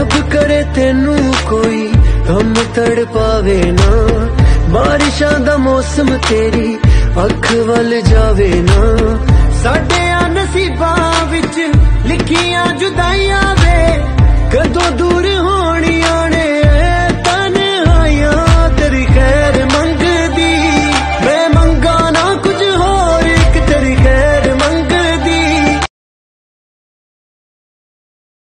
ਰੱਬ ਕਰੇ ਤੈਨੂੰ ਕੋਈ ਹਮ ਤੜ ਪਾਵੇ ਨਾ। ਬਾਰਿਸ਼ਾਂ ਦਾ ਮੌਸਮ ਤੇਰੀ ਅੱਖ ਵੱਲ ਜਾਵੇ ਨਾ। ਸਾਡੇ ਨਸੀਬਾਂ ਵਿੱਚ ਲਿਖੀਆਂ ਜੁਦਾਈਆਂ